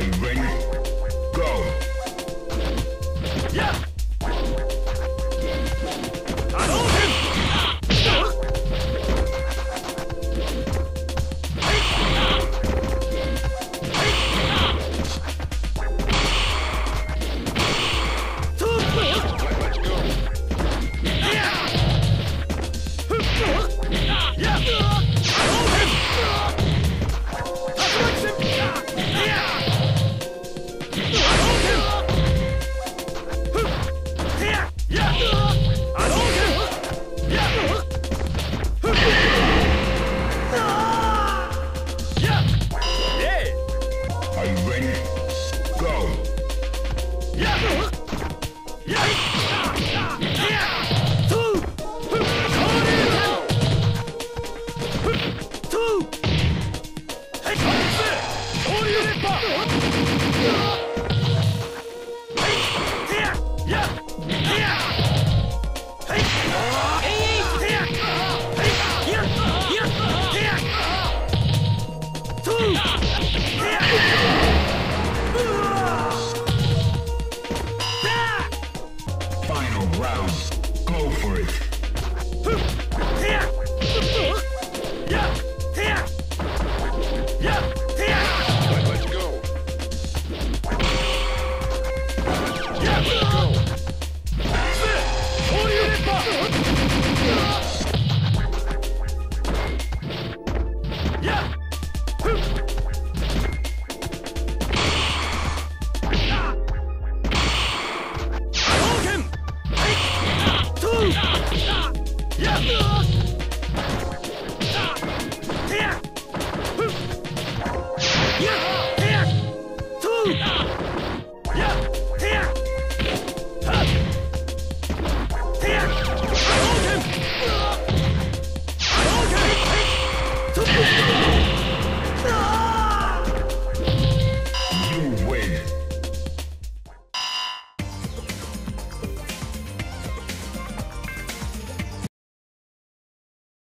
Are you ready? Go! Yeah! Yeah! rounds. Go for it. Yeah!